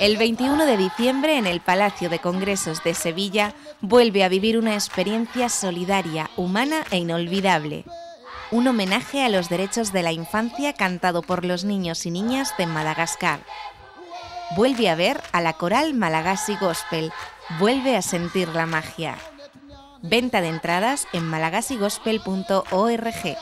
El 21 de diciembre en el Palacio de Congresos de Sevilla vuelve a vivir una experiencia solidaria, humana e inolvidable. Un homenaje a los derechos de la infancia cantado por los niños y niñas de Madagascar. Vuelve a ver a la coral Malagasy Gospel. Vuelve a sentir la magia. Venta de entradas en malagasy.gospel.org.